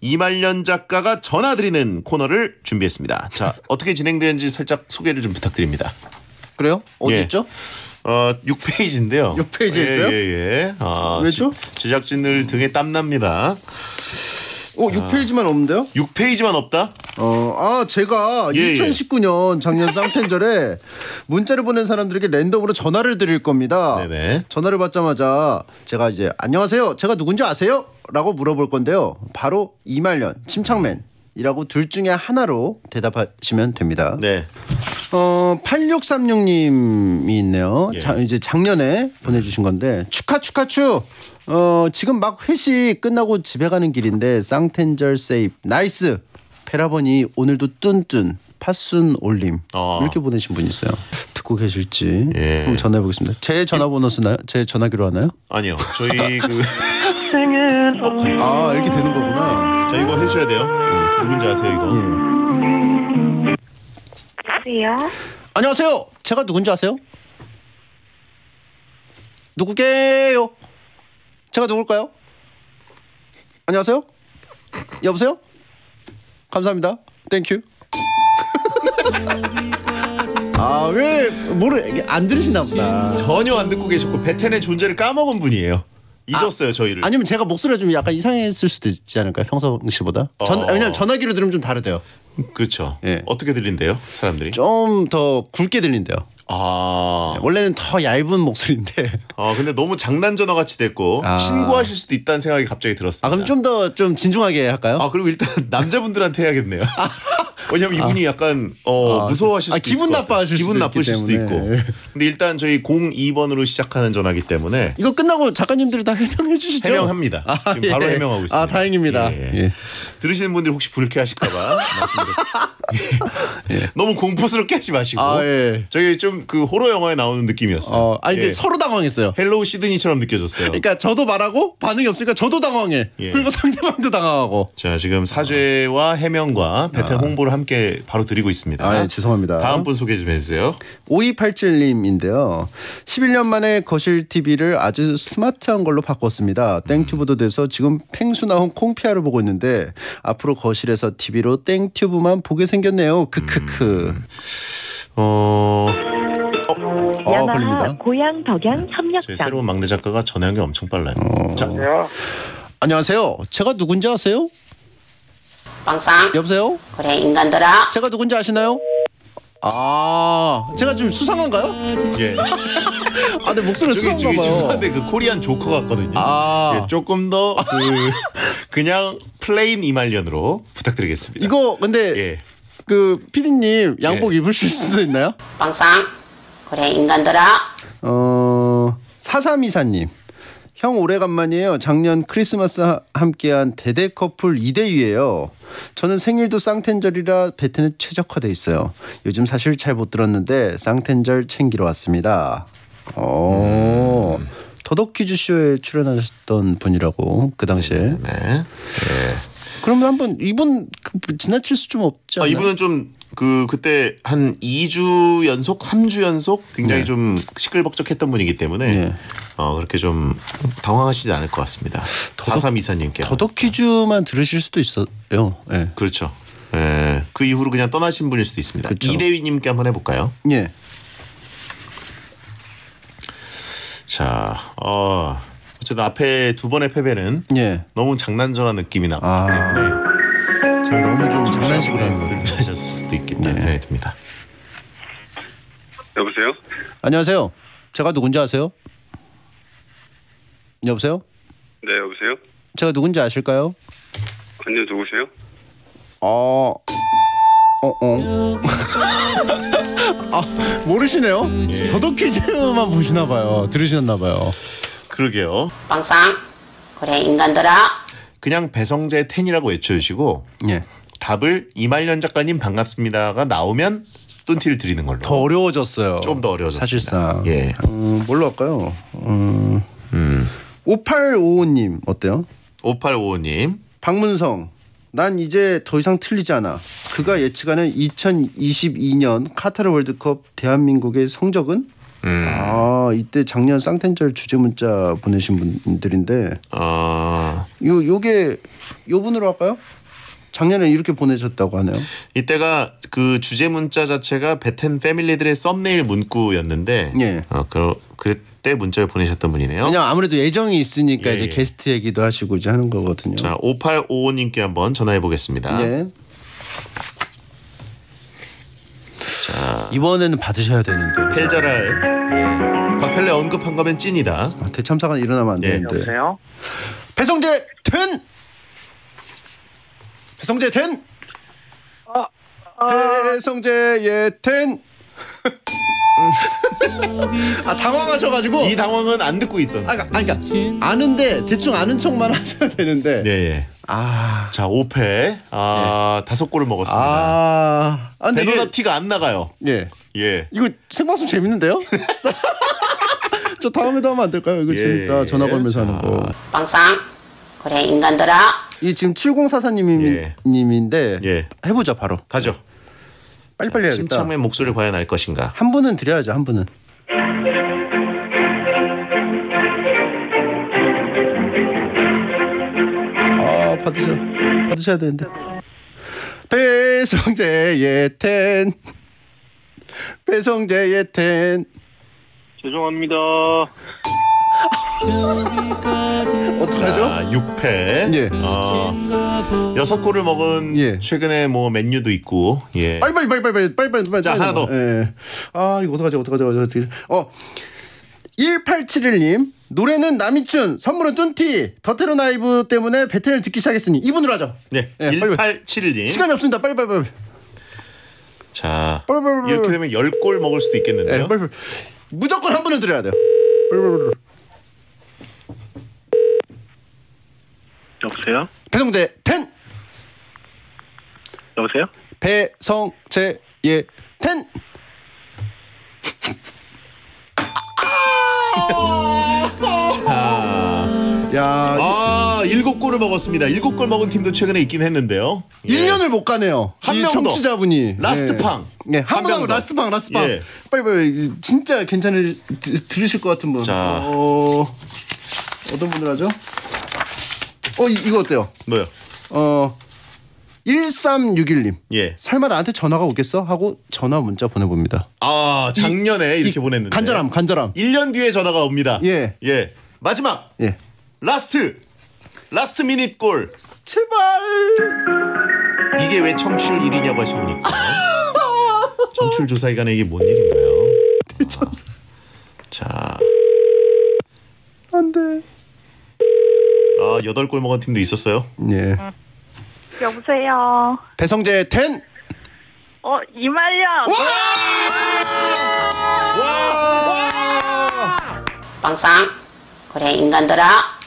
이말년 작가가 전화드리는 코너를 준비했습니다. 자, 어떻게 진행되는지 살짝 소개를 좀 부탁드립니다. 그래요? 어디 예. 있죠? 어, 6페이지인데요. 6페이지에 예, 있어요? 예, 예. 아, 왜죠? 제- 제작진들 등에 땀 납니다. 어, 6페이지만 없는데요? 6페이지만 없다? 어, 아, 제가 예, 예. 2019년 작년 쌍텐절에 문자를 보낸 사람들에게 랜덤으로 전화를 드릴 겁니다. 네네. 전화를 받자마자 제가 이제 안녕하세요. 제가 누군지 아세요? 라고 물어볼 건데요. 바로 이말년, 침착맨이라고 둘 중에 하나로 대답하시면 됩니다. 네. 어, 8636님이 있네요. 예. 자, 이제 작년에 보내주신 건데 축하 축하 축. 어, 지금 막 회식 끝나고 집에 가는 길인데 쌍텐절 세입 nice. 페라버니 오늘도 뚠뚠 팥순 올림 어. 이렇게 보내신 분이 있어요. 듣고 계실지 예. 한번 전화해 보겠습니다. 제 전화번호 쓰나요? 제 전화기로 하나요? 아니요. 저희 그 아 이렇게 되는 거구나. 자 이거 해주셔야 돼요. 네. 누군지 아세요 이거? 예. 여보세요? 안녕하세요. 제가 누군지 아세요? 누구게요? 제가 누굴까요? 안녕하세요. 여보세요. 감사합니다. Thank you. 아 왜 모르 이게 안 들으시나 보다. 전혀 안 듣고 계셨고 베텐의 존재를 까먹은 분이에요. 잊었어요 저희를. 아니면 제가 목소리가 좀 약간 이상했을 수도 있지 않을까요? 평상시보다. 전 어. 왜냐면 전화기로 들으면 좀 다르대요. 그렇죠. 예. 어떻게 들린대요 사람들이? 좀 더 굵게 들린대요. 아. 원래는 더 얇은 목소리인데. 아 근데 너무 장난 전화 같이 됐고 아. 신고하실 수도 있다는 생각이 갑자기 들었습니다. 아 그럼 좀 더 좀 진중하게 할까요? 아 그리고 일단 남자분들한테 해야겠네요. 왜냐면 이분이 약간 어, 아, 무서워하실 아, 수도 기분. 나빠하실 기분 수도 나쁘실 있기 수도 있고. 때문에. 근데 일단 저희 02번으로 시작하는 전화기 때문에 이거 끝나고 작가님들이 다 해명해 주시죠. 해명합니다. 아, 지금 바로 예. 해명하고 있습니다. 아 다행입니다. 예. 예. 들으시는 분들이 혹시 불쾌하실까봐 말씀드렸. 너무 공포스럽게 하지 마시고. 아, 예. 저희 좀그 호러 영화에 나오는 느낌이었어요. 어, 아니 근데 예. 서로 당황했어요. Hello Sidney처럼 느껴졌어요. 그러니까 저도 말하고 반응이 없으니까 저도 당황해. 예. 그리고 상대방도 당황하고. 자 지금 사죄와 해명과 베텐 홍보를 함께 바로 드리고 있습니다. 아, 예, 죄송합니다. 다음 분 소개 좀 해주세요. 5287님인데요. 11년 만에 거실 TV를 아주 스마트한 걸로 바꿨습니다. 땡튜브도 돼서 지금 팽수 나온 콩피아를 보고 있는데 앞으로 거실에서 TV로 땡튜브만 보게 생 겼네요. 크크크. 어, 어, 야마하 걸립니다. 고향 덕양 저희 협력단 새로운 막내 작가가 전화 연결 엄청 빨라요. 자, 안녕하세요. 제가 누군지 아세요? 빵상 여보세요? 그래 인간들아 제가 누군지 아시나요? 아, 제가 좀 수상한가요? 예. 아, 내 목소리 저기 수상한가 저기 봐요. 죄송한데 그 Korean 조커 같거든요. 아. 예, 조금 더 그 그냥 plain 이말년으로 부탁드리겠습니다. 이거 근데 예. 그 피디님 양복 입으실 수도 있나요? 빵상 그래 인간들아 어, 사삼이사님. 형 오래간만이에요. 작년 크리스마스 하- 함께한 대대 커플 이대유예요. 저는 생일도 쌍텐절이라 베트는 최적화돼 있어요. 요즘 사실 잘 못 들었는데 쌍텐절 챙기러 왔습니다. 어. 더덕 퀴즈 쇼에 출연하셨던 분이라고 그 당시에. 네. 그러면 한번 이분 그 지나칠 수 좀 없지 아? 이분은 좀 그 그때 한 2주 연속, 3주 연속 굉장히 좀 시끌벅적했던 분이기 때문에 네. 어, 그렇게 좀 당황하시지 않을 것 같습니다. 사삼 이사님께 더덕 퀴즈만 들으실 수도 있어요. 예. 그렇죠. 예. 그 이후로 그냥 떠나신 분일 수도 있습니다. 그렇죠. 이대휘님께 한번 해볼까요? 예. 자, 어, 어쨌든 앞에 두 번의 패배는 예. 너무 장난전한 느낌이 나기 아. 때문에 제가 너무 좀 장난식으로 하는 거 같아요. 하셨을 수도 있겠다는 네. 생각이 듭니다. 여보세요? 안녕하세요. 제가 누군지 아세요? 여보세요? 네, 여보세요? 제가 누군지 아실까요? 아니요, 누구세요? 어. 어, 어. 아, 모르시네요? 더덕 퀴즈만 보시나 봐요. 들으셨나 봐요. 그러게요. 빵상 그래 인간들아 그냥 배성재 텐이라고 외쳐주시고 예. 답을 이말년 작가님 반갑습니다가 나오면 뚠티를 드리는 걸로. 더 어려워졌어요. 좀 더 어려워졌습니다. 사실상. 예. 음, 뭘로 할까요? 음. 음. 5855님 어때요? 5855님. 박문성. 난 이제 더 이상 틀리지 않아. 그가 예측하는 2022년 카타르 월드컵 대한민국의 성적은 음. 아 이때 작년 쌍텐절 주제 문자 보내신 분들인데 어, 요 요게 요 분으로 할까요? 작년에 이렇게 보내셨다고 하네요. 이때가 그 주제 문자 자체가 베텐 패밀리들의 썸네일 문구였는데 예. 어, 그, 그때 문자를 보내셨던 분이네요. 왜냐면 아무래도 애정이 있으니까 예, 이제 예. 게스트 얘기도 하시고 이제 하는 거거든요. 자, 5855님께 한번 전화해 보겠습니다. 네. 이번에는 받으셔야 되는데. 펠자랄. 예. 박펠레 언급한 거면 찐이다. 아, 대참사가 일어나면 안 예. 되는데. 여보세요? 배성재 텐. 배성재 텐. 배성재의 텐. 아 당황하셔가지고. 이 당황은 안 듣고 있던. 아, 그러니까, 아니, 그러니까 아는데 대충 아는 척만 하셔야 되는데. 예, 예. 아. 자, 5패. 아, 다섯 골을 먹었습니다. 아. 아 근데 배너다 이게, 티가 안 나가요. 예. 예. 이거 생방송 재밌는데요? 저 다음에도 하면 안 될까요? 이거 예, 재밌다. 전화 걸면서 자. 하는 거. 빵상 그래 인간들아 이 지금 7044님이 예. 님인데 예. 해보자 바로. 가죠. 빨리빨리 해야겠다. 침착맨 목소리를 과연 알 것인가? 한 분은 드려야죠. 한 분은. 아 받으셔 받으셔야 되는데. 배성재의 텐 배성재의 텐 죄송합니다. 어떡하죠? 아, 6패. 예. 어, 6 골을 먹은 예. 최근에 뭐 맨유도 있고. 예. 빨리 빨리 빨리 빨리 빨리 빨리 빨리. 자, 하나 더. 예. 아, 이거 어떡하죠? 어떡하죠? 어. 1871님 노래는 남이춘 선물은 뚠티 더테로 나이브 때문에 배틀을 듣기 시작했으니 이분으로 하죠 네 예, 1871님 시간이 없습니다 빨리 빨리 빨리 자 빨리, 빨리, 빨리. 이렇게 되면 10골 먹을 수도 있겠는데요 예, 빨리, 빨리. 무조건 한 분은 드려야 돼요 빨리, 빨리, 빨리. 여보세요? 배성재 텐 여보세요? 배성재의 텐 자, 야, 아, 7골을 먹었습니다. 7골 먹은 팀도 최근에 있긴 했는데요. 예. 1년을 못 가네요. 한이 명 더. 청취자분이 last 예. 팡. 네, 한한번명 하고 더. last 팡, last 팡. 예. 빨리 빨리 진짜 괜찮을 드- 들으실 것 같은 분. 자. 어, 어떤 분들 하죠? 어 이, 이거 어때요? 뭐요? 어 1361님. 예. 설마 나한테 전화가 오겠어? 하고 전화 문자 보내봅니다. 아, 작년에 이 이렇게 보냈는데. 간절함, 간절함. 1년 뒤에 전화가 옵니다. 예. 예. 마지막. 예. Last. Last minute 골. 제발. 이게 왜 청취율 1위냐고 하십니까? 청취율 조사기관에 이게 뭔 일인가요? 아. 자, 안 돼. 아, 8골 먹은 팀도 있었어요. 예. 여보세요. 배성재 텐. 어, 이말년. 빵상 그래 인간들아